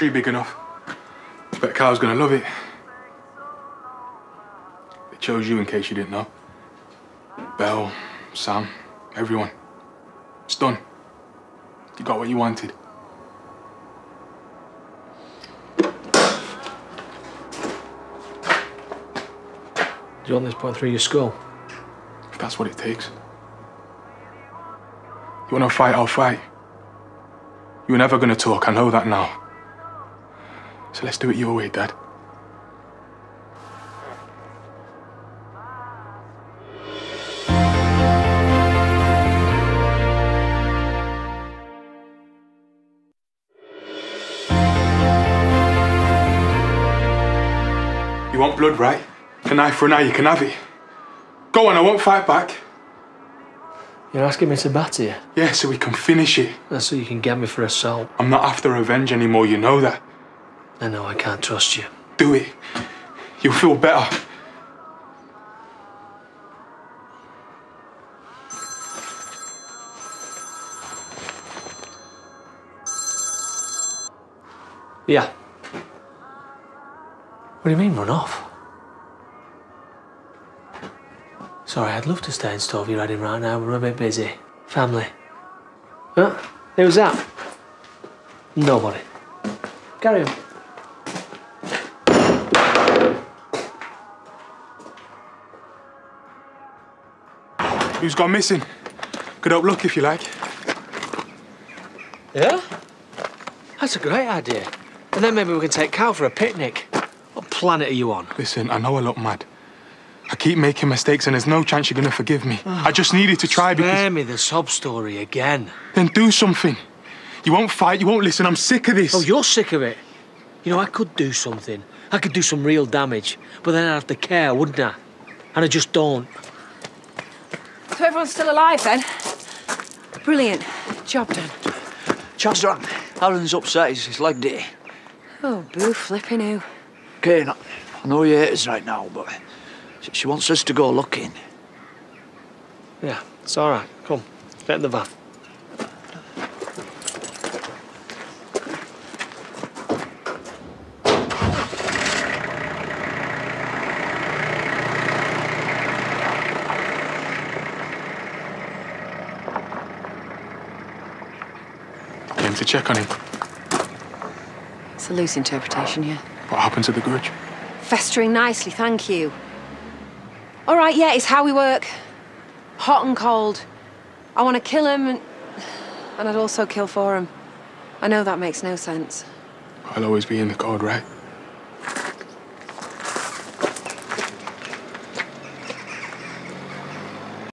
Tree big enough. I Bet Carl's gonna love it. They chose you in case you didn't know. Belle, Sam, everyone. It's done. You got what you wanted. Do you want this put through your skull? If that's what it takes. You wanna fight, I'll fight. You're never gonna talk, I know that now. So let's do it your way, Dad. You want blood, right? An eye for an eye, you can have it. Go on, I won't fight back. You're asking me to batter you? Yeah, so we can finish it. That's so you can get me for assault. I'm not after revenge anymore, you know that. I know I can't trust you. Do it. You'll feel better. Yeah. What do you mean, run off? Sorry, I'd love to stay and stove your heading right now, we're a bit busy. Family. Huh? Who's that? Nobody. Carry on. Who's gone missing? Good up luck if you like. Yeah? That's a great idea. And then maybe we can take Kyle for a picnic. What planet are you on? Listen, I know I look mad. I keep making mistakes and there's no chance you're gonna forgive me. I just needed to try because. Spare me the sob story again. Then do something. You won't fight, you won't listen. I'm sick of this. Oh, you're sick of it. You know, I could do something. I could do some real damage, but then I'd have to care, wouldn't I? And I just don't. So everyone's still alive then? Brilliant. Job done. Chance done. Aaron's upset. He's, he's legged it. Oh, boo flipping who. Cain, I I know you hate us right now, but she- she wants us to go looking. Yeah, it's all right. Come, get in the van. To check on him. It's a loose interpretation, yeah. What happened to the grudge? Festering nicely, thank you. All right, yeah, it's how we work. Hot and cold. I want to kill him, and, and I'd also kill for him. I know that makes no sense. I'll always be in the cold, right?